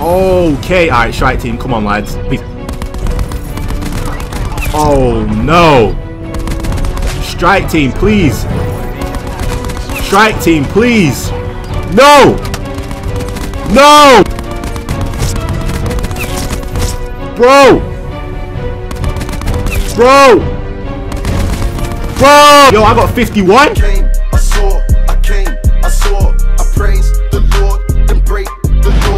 Okay, alright, strike team, come on lads. Please. Oh no. Strike team, please. Strike team, please. No! No! Bro! Bro! Bro! Yo, I got 51?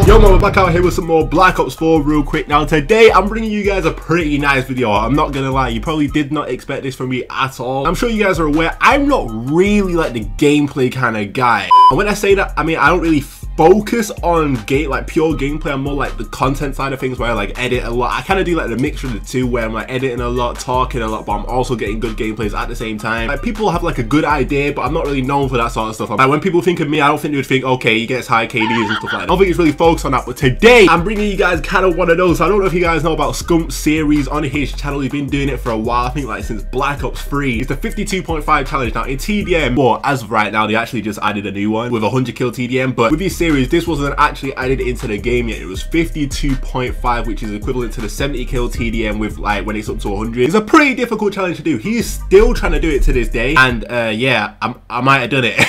Yo man, we're back out here with some more Black Ops 4 real quick. Now today, I'm bringing you guys a pretty nice video. I'm not gonna lie, you probably did not expect this from me at all. I'm sure you guys are aware, I'm not really like the gameplay kind of guy. And when I say that, I mean, I don't really focus on game like pure gameplay i'm more like the content side of things where i like edit a lot. I kind of do like the mixture of the two where i'm like editing a lot talking a lot but i'm also getting good gameplays at the same time. Like people have like a good idea but i'm not really known for that sort of stuff. Like when people think of me i don't think they would think okay he gets high kds and stuff like that. I don't think it's really focused on that but today i'm bringing you guys kind of one of those. I don't know if you guys know about scump series on his channel. He's been doing it for a while i think like since black ops 3 it's the 52.5 challenge. Now in tdm but as of right now they actually just added a new one with 100 kill tdm but with this series this wasn't actually added into the game yet. It was 52.5 which is equivalent to the 70 kill tdm with like when it's up to 100 it's a pretty difficult challenge to do. He's still trying to do it to this day and uh yeah I'm, i might have done it.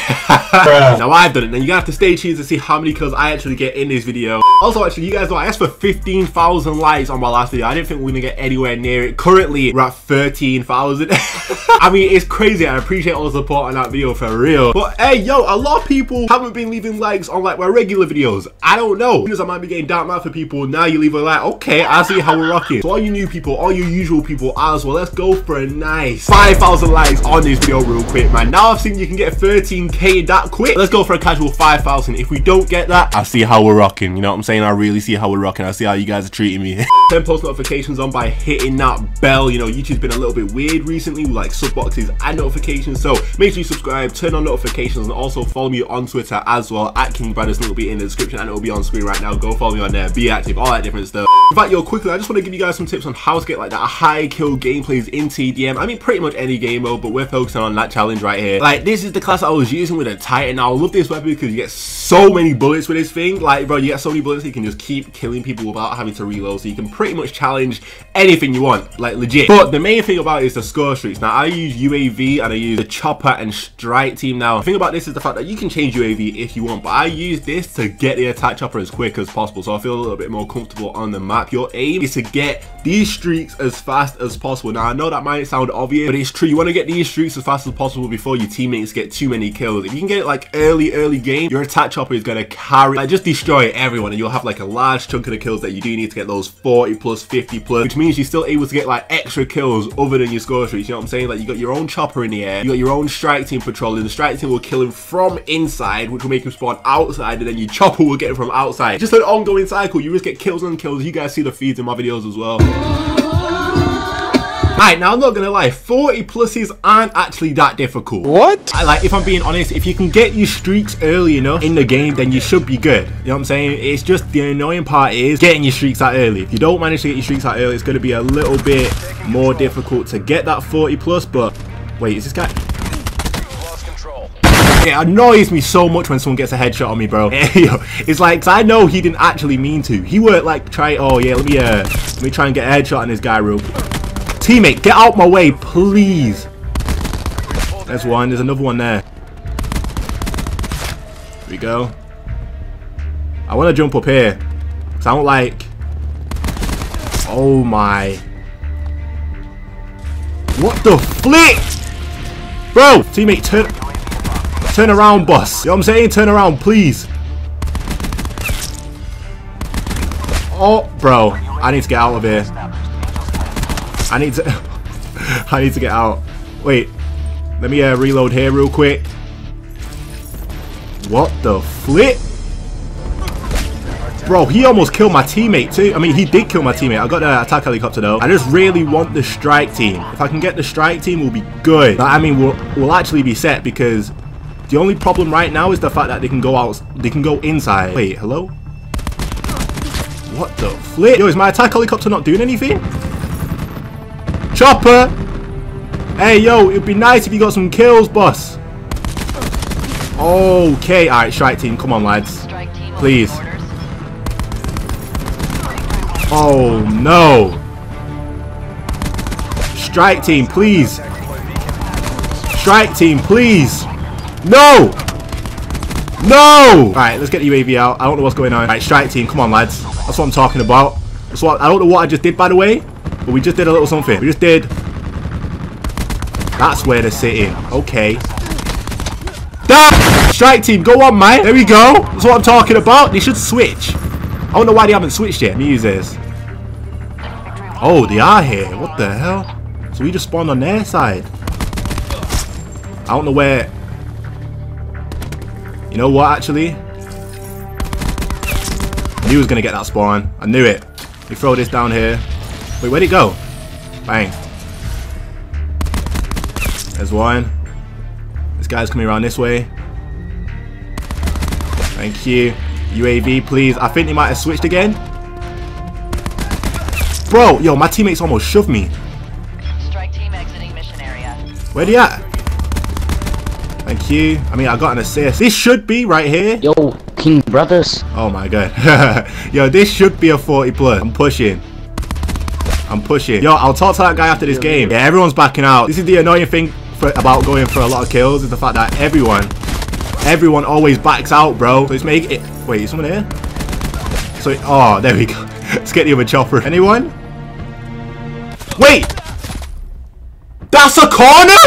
Now i've done it. Now you have to stay tuned to see how many kills i actually get in this video. Also actually you guys know i asked for 15,000 likes on my last video. I didn't think we are gonna get anywhere near it. Currently we're at 13,000 i mean it's crazy. I appreciate all the support on that video for real. But hey yo a lot of people haven't been leaving likes on like my regular videos. I don't know. Because i might be getting dark matter for people now you leave a like okay i see how we're rocking. So all you new people all your usual people as well let's go for a nice 5,000 likes on this video real quick man. Now i've seen you can get 13k that quick. Let's go for a casual 5,000 if we don't get that i see how we're rocking. You know what i'm saying? I really see how we're rocking. I see how you guys are treating me. Turn post notifications on by hitting that bell. You know youtube's been a little bit weird recently with like sub boxes and notifications. So make sure you subscribe turn on notifications and also follow me on twitter as well at king braderz it'll be in the description and it'll be on screen right now. Go follow me on there. Be active all that different stuff. In fact yo quickly i just want to give you guys some tips on how to get like that high kill gameplays in tdm i mean pretty much any game mode but we're focusing on that challenge right here. Like this is the class i was using with a titan. I love this weapon because you get so many bullets with this thing. Like bro you get so many bullets you can just keep killing people without having to reload. So you can pretty much challenge anything you want like legit. But the main thing about it is the score streaks. Now i use uav and i use the chopper and strike team now. The thing about this is the fact that you can change uav if you want but i use this to get the attack chopper as quick as possible. So i feel a little bit more comfortable on the map. Your aim is to get these streaks as fast as possible. Now i know that might sound obvious but it's true. You want to get these streaks as fast as possible before your teammates get too many kills. If you can get it like early early game your attack chopper is going to carry like just destroy everyone and you'll have like a large chunk of the kills that you do need to get those 40 plus 50 plus which means you're still able to get like extra kills other than your score streaks you know what i'm saying? Like you got your own chopper in the air you got your own strike team patrolling the strike team will kill him from inside which will make him spawn outside and then your chopper will get him from outside just an ongoing cycle you just get kills and kills you guys see the feeds in my videos as well Alright, now I'm not gonna lie, 40 pluses aren't actually that difficult. What? I like, if I'm being honest, if you can get your streaks early enough in the game, then you should be good. You know what I'm saying? It's just the annoying part is getting your streaks out early. If you don't manage to get your streaks out early, it's gonna be a little bit more difficult to get that 40 plus, but wait, is this guy? It annoys me so much when someone gets a headshot on me, bro. it's like, I know he didn't actually mean to. He weren't like, try, oh yeah, let me, uh, let me try and get a headshot on this guy real. Teammate, get out my way, please. There's one. There's another one there. Here we go. I want to jump up here. Because I don't like... Oh my... What the flip? Bro, teammate, turn... Turn around, boss. You know what I'm saying? Turn around, please. Oh, bro. I need to get out of here. I need to I need to get out. Wait. Let me uh, reload here real quick. What the flip? Bro, he almost killed my teammate too. I mean, he did kill my teammate. I got the attack helicopter though. I just really want the strike team. If I can get the strike team, we'll be good. I mean, we'll, we'll actually be set because the only problem right now is the fact that they can go out. They can go inside. Wait, hello? What the flip? Yo, is my attack helicopter not doing anything? Chopper! Hey, yo, it'd be nice if you got some kills, boss. Okay, alright, strike team, come on, lads. Please. Oh no. Strike team, please. Strike team, please. No! No! Alright, let's get the UAV out. I don't know what's going on. Alright, strike team, come on lads. That's what I'm talking about. That's what I don't know what I just did by the way, but we just did a little something. We just did. That's where they're sitting. Okay. That strike team, go on, mate. There we go. That's what I'm talking about. They should switch. I don't know why they haven't switched yet. Let me use this. Oh, they are here. What the hell? So we just spawned on their side. I don't know where. You know what, actually? I knew he was going to get that spawn. I knew it. We throw this down here. Wait, where'd it go? Bang. There's one. This guy's coming around this way. Thank you. UAV, please. I think he might have switched again. Bro, yo, my teammates almost shoved me. Strike team exiting mission area. Where they at? Thank you. I mean, I got an assist. This should be right here. Yo, King Braderz. Oh my god. Yo, this should be a 40 plus. I'm pushing. I'm pushing. Yo, I'll talk to that guy after this game. Yeah, everyone's backing out. This is the annoying thing for, about going for a lot of kills is the fact that everyone, everyone always backs out, bro. So it's make it. Wait, is someone here? So, oh, there we go. Let's get the other chopper. Anyone? Wait! That's a corner?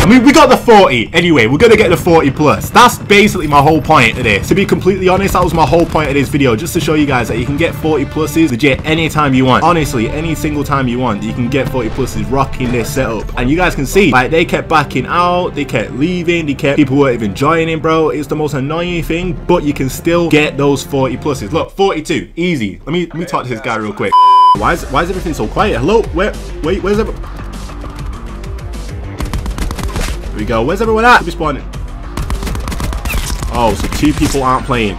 I mean, we got the 40. Anyway, we're going to get the 40 plus. That's basically my whole point this. To be completely honest, that was my whole point of this video. Just to show you guys that you can get 40 pluses legit anytime you want. Honestly, any single time you want, you can get 40 pluses rocking this setup. And you guys can see, like, they kept backing out. They kept leaving. They kept, people weren't even joining, bro. It's the most annoying thing, but you can still get those 40 pluses. Look, 42. Easy. Let me, let me talk to this guy real quick. Why is, why is everything so quiet? Hello? Where? Wait, where's everyone? Here we go. Where's everyone at? Respawning. Oh, so two people aren't playing.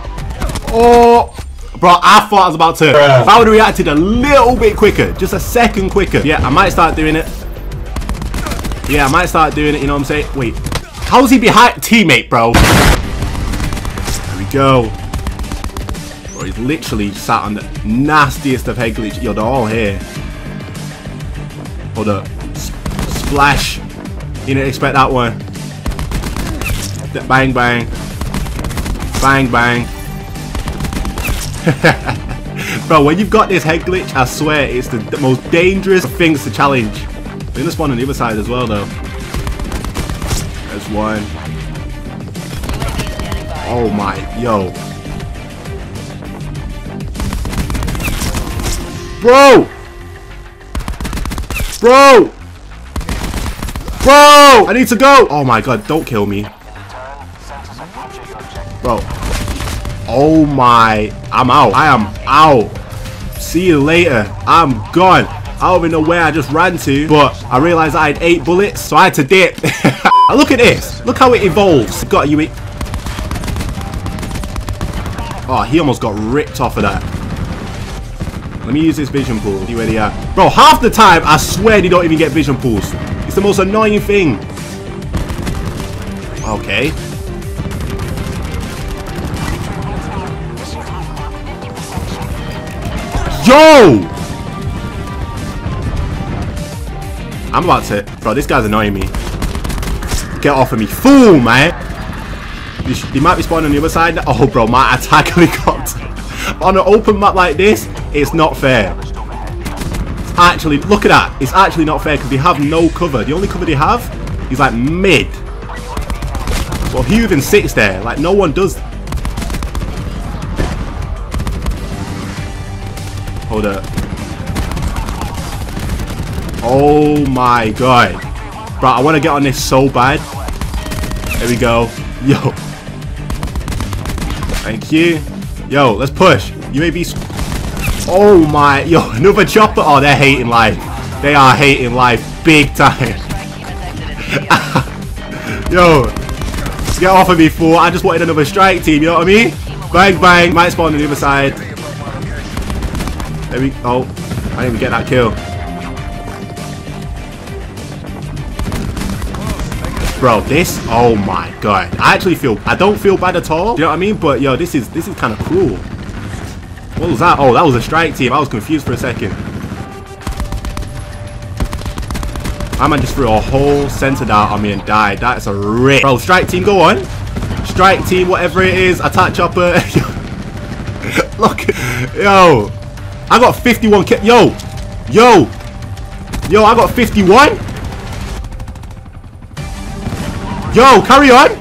Oh! Bro, I thought I was about to. If I would have reacted a little bit quicker, just a second quicker. Yeah, I might start doing it. Yeah, I might start doing it, you know what I'm saying? Wait. How's he behind? Teammate, bro. There we go. Bro, he's literally sat on the nastiest of head glitch. Yo, they're all here. Hold up. S splash. You didn't expect that one. Bang, bang. Bang, bang. Bro, when you've got this head glitch, I swear, it's the, most dangerous things to challenge. They're gonna spawn on the other side as well, though. There's one. Oh my, yo. Bro! Bro! Bro! I need to go! Oh my god, don't kill me. Bro. Oh my. I'm out. I am out. See you later. I'm gone. I don't even know where I just ran to, but I realized I had eight bullets, so I had to dip. Look at this. Look how it evolves. Got you. Oh, he almost got ripped off of that. Let me use this vision pulse. See where they are. Bro, half the time, I swear they don't even get vision pulses. It's the most annoying thing. Okay. Yo! I'm about to... Bro, this guy's annoying me. Get off of me. Fool, man. He might be spawning on the other side. Oh, bro, my attack helicopter. on an open map like this, it's not fair. Actually, look at that. It's actually not fair because they have no cover. The only cover they have is like mid. Well, who even sits there? Like, no one does. Hold up. Oh my god. Bro, I want to get on this so bad. There we go. Yo. Thank you. Yo, let's push. Be... Oh my... Yo, another chopper. Oh, they're hating life. They are hating life big time. Yo. Get off of me, fool. I just wanted another strike team, you know what I mean? Bang, bang. Might spawn on the other side. There we... Oh. I didn't even get that kill. Bro, this, oh my god. I actually feel, I don't feel bad at all. You know what I mean? But yo, this is, this is kind of cruel. What was that? Oh, that was a strike team. I was confused for a second. My man just threw a whole center dart on me and died. That's a rip. Bro, strike team, go on. Strike team, whatever it is. Attack chopper. Look. Yo. I got 51 ki- Yo. Yo. Yo, I got 51. Yo, carry on.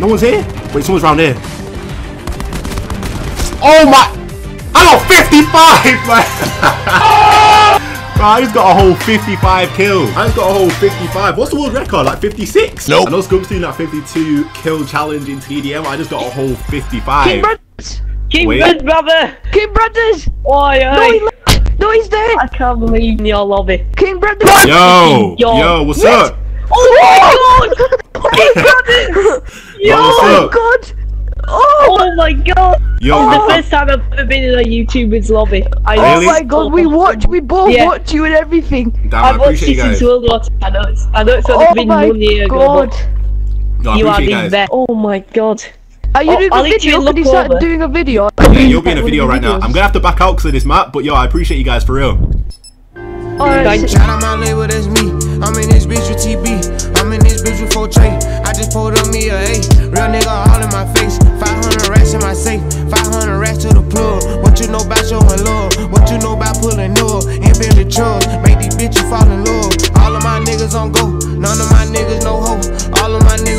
No one's here? Wait, someone's around here. Oh my! I got 55, man! Bro, I just got a whole 55 kills. I just got a whole 55. What's the world record? Like 56? Nope. I know Scump's doing that 52 kill challenge in TDM. I just got a whole 55. King Braderz! King Wait. Red Brother! King Braderz! Oi, No, oi! left. No, he's there! I can't believe in your lobby. King Braderz! Yo, Yo. yo, what's oh Yes. up? Oh my god! King Braderz! Yo, Yo! what's Oh up? my god! Oh, Oh my god! Yo, This is I- the first time I've ever been in a YouTuber's lobby. I oh Really? my god, we oh. watch, we both Yeah. watch you and everything. damn, I I've watched appreciate you you guys. since World War II. I know it's, I know it's only Oh been my one year ago, god. but No, you are appreciate the you guys. best. Oh my god. Are you Oh, doing I'll a let you video? Could look you start doing a video? Yeah, you'll be in a video right now. I'm gonna have to back out because of this map, but yo, I appreciate you guys for real. Alright, Thank so- Shout out my label, that's me. I'm in this bitch with TB. I'm in this bitch with 4 Trey. I just pulled up me a A. Real nigga all in my face. 500 racks in my safe. 500 racks to the plug. What you know about showing love? What you know about pulling up? And the trucks. Make these bitches fall in love. All of my niggas on go. None of my niggas no hope. All of my niggas.